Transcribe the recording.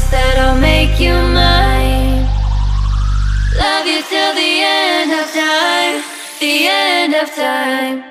promise that I'll make you mine. Love you till the end of time, the end of time.